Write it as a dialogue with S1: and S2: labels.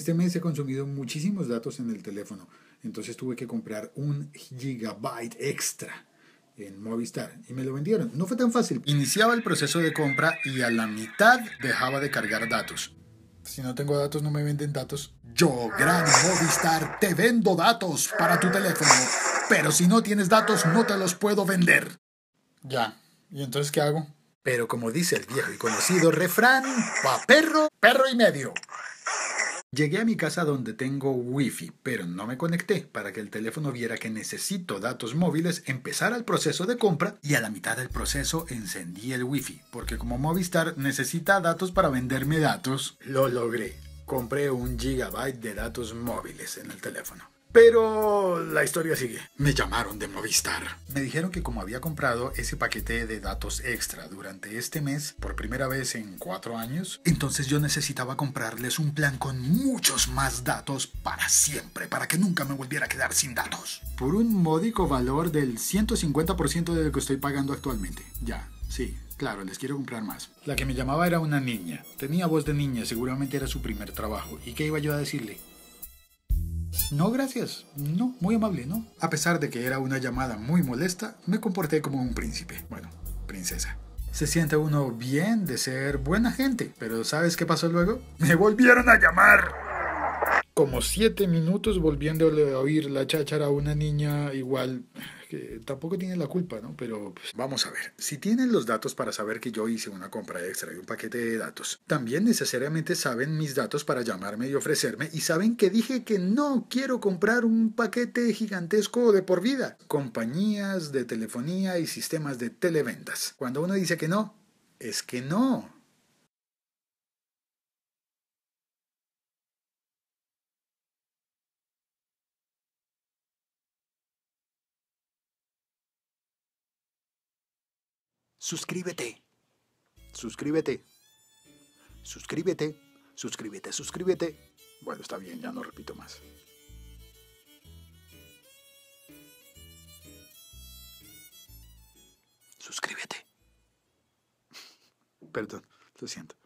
S1: Este mes he consumido muchísimos datos en el teléfono, entonces tuve que comprar un gigabyte extra en Movistar y me lo vendieron. No fue tan fácil. Iniciaba el proceso de compra y a la mitad dejaba de cargar datos. Si no tengo datos, no me venden datos. Yo, Gran Movistar, te vendo datos para tu teléfono. Pero si no tienes datos, no te los puedo vender. Ya. ¿Y entonces qué hago? Pero como dice el viejo y conocido refrán, pa perro, perro y medio. Llegué a mi casa donde tengo wifi, pero no me conecté para que el teléfono viera que necesito datos móviles, empezar el proceso de compra y a la mitad del proceso encendí el wifi, porque como Movistar necesita datos para venderme datos, lo logré. Compré un gigabyte de datos móviles en el teléfono. Pero la historia sigue. Me llamaron de Movistar. Me dijeron que como había comprado ese paquete de datos extra durante este mes por primera vez en cuatro años, entonces yo necesitaba comprarles un plan con muchos más datos para siempre, para que nunca me volviera a quedar sin datos. Por un módico valor del 150% de lo que estoy pagando actualmente. Ya, sí, Claro, les quiero comprar más. La que me llamaba era una niña. Tenía voz de niña, seguramente era su primer trabajo. ¿Y qué iba yo a decirle? No, gracias. No, muy amable, ¿no? A pesar de que era una llamada muy molesta, me comporté como un príncipe. Bueno, princesa. Se siente uno bien de ser buena gente, pero ¿sabes qué pasó luego? Me volvieron a llamar. Como siete minutos volviendo a oír la cháchara a una niña igual que tampoco tiene la culpa, ¿no? Pero pues, vamos a ver, si tienen los datos para saber que yo hice una compra extra de un paquete de datos, también necesariamente saben mis datos para llamarme y ofrecerme y saben que dije que no quiero comprar un paquete gigantesco de por vida. Compañías de telefonía y sistemas de televentas. Cuando uno dice que no, es que no. Suscríbete. Suscríbete. Suscríbete. Suscríbete, suscríbete. Bueno, está bien, ya no repito más. Suscríbete. Perdón, lo siento.